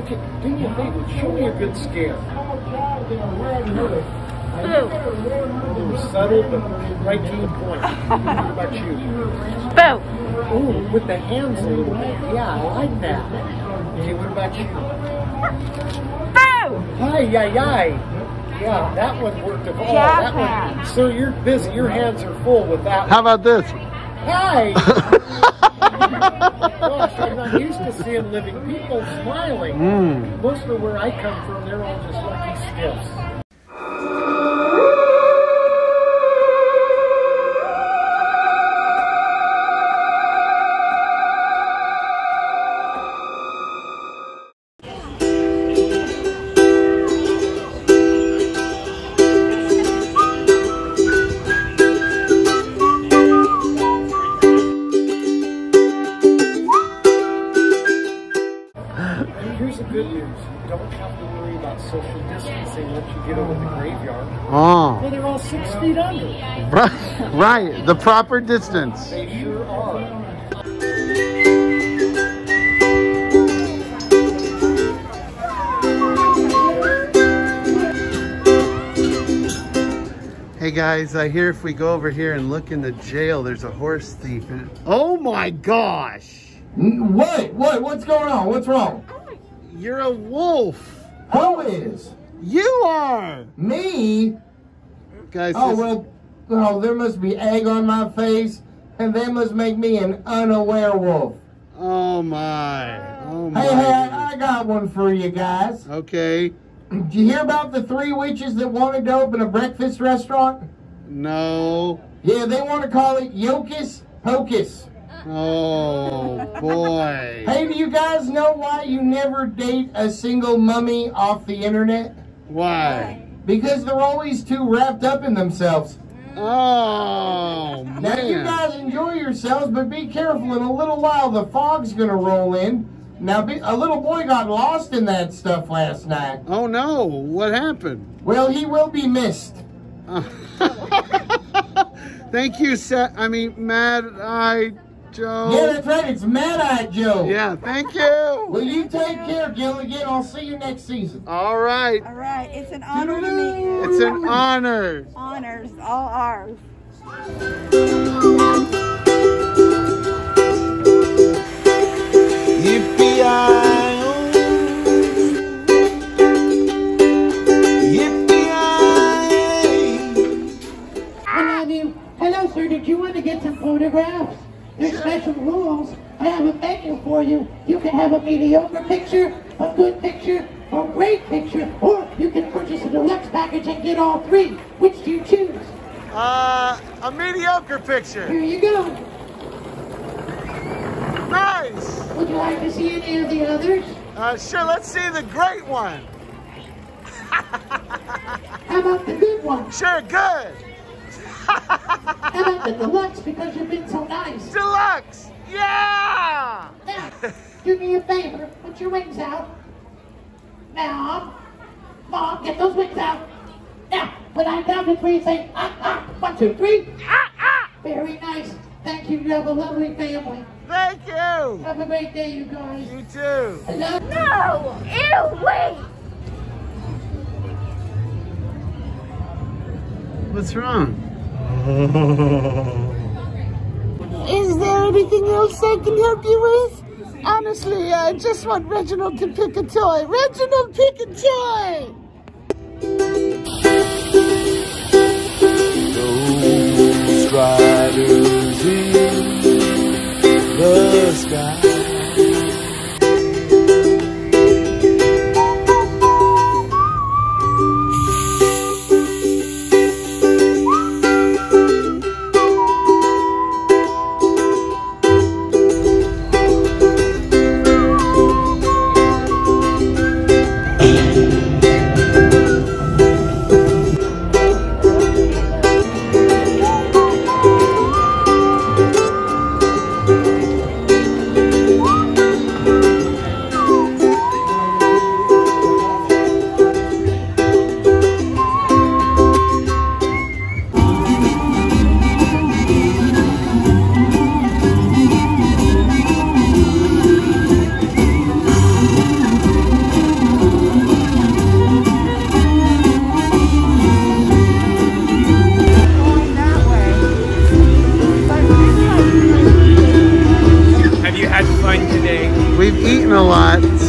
Okay, do me a favor. Show me a good scare. Boo. Subtle, but right to the point. What about you? Boo. Ooh, with the hands a little bit. Yeah, I like that. Okay, what about you? Boo. Hi, yi, yi. Yeah, that one worked. Of, oh, Yeah, that one. man. So you're busy. Your hands are full with that. How about this? Hi. Gosh, I'm not used to seeing living people smiling. Mm. Most of where I come from, they're all just lucky stiffs. Good news. You don't have to worry about social distancing once you get over the graveyard. Oh, Well, they're all six feet under. right, right. The proper distance. They sure are. Hey guys, I hear if we go over here and look in the jail, there's a horse thief. in- Oh my gosh! What? What? What's going on? What's wrong? You're a wolf. Who is? You are. Me? Guys, Oh, well, oh, there must be egg on my face, and they must make me an unaware wolf. oh my. Oh my. Hey, hey, I I got one for you guys. Okay. Did you hear about the three witches that wanted to open a breakfast restaurant? No. Yeah, they want to call it Yokus Pocus. Oh boy. Hey, do you guys know why you never date a single mummy off the internet? Why? Because they're always too wrapped up in themselves. Oh Now you guys enjoy yourselves, but be careful. In a little while, the fog's gonna roll in. Now, be, a little boy got lost in that stuff last night. Oh no. What happened? Well, he will be missed. Thank you, Seth. I mean, Mad Eye Joe. Yeah, that's right. It's Mad Eye Joe. Yeah, thank you. Well, you take care, Gilligan. I'll see you next season. All right. All right. It's an honor to meet you. It's an honor. Honors, all ours. There's special rules. I have a menu for you. You can have a mediocre picture, a good picture, a great picture, or you can purchase a deluxe package and get all three. Which do you choose? Uh, a mediocre picture. Here you go. Nice. Would you like to see any of the others? Uh, sure, let's see the great one. How about the good one? Sure, good. How the deluxe because you've been so nice? Deluxe. Yeah. Now, do me a favor. Put your wings out. Now, Mom, get those wings out. Now, when I count to three, say ah ah. One, two, three. Ah ah. Very nice. Thank you. You have a lovely family. Thank you. Have a great day, you guys. You too. Hello. No! Ew, wait! What's wrong? Is there anything else I can help you with? Honestly, I just want Reginald to pick a toy. Reginald, pick a toy! Ghost riders in the sky.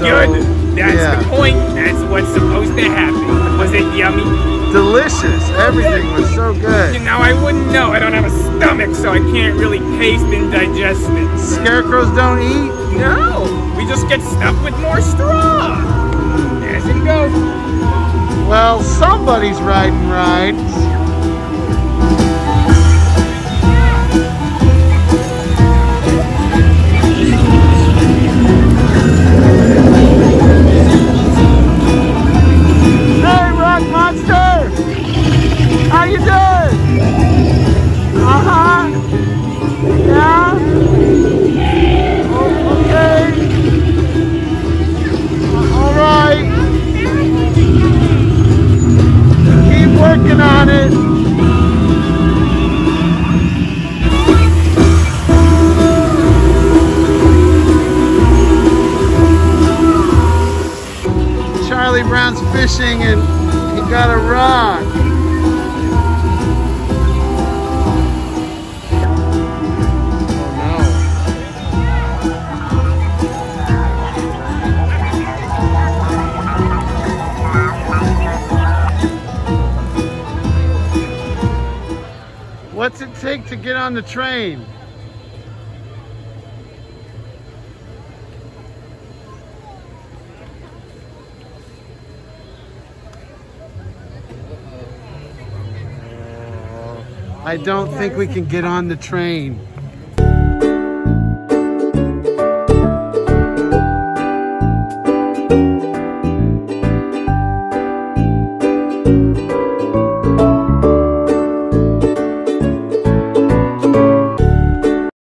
So, good. That's yeah. the point. That's what's supposed to happen. Was it yummy? Delicious. Everything was so good. You know, I wouldn't know. I don't have a stomach, so I can't really taste and digest it. Scarecrows don't eat. No, we just get stuffed with more straw. As it goes. Well, somebody's riding rides. How you doing? Uh-huh. Yeah? O- Okay. All right. Keep working on it. Charlie Brown's fishing and he got a rock. Get on the train? I don't think we can get on the train.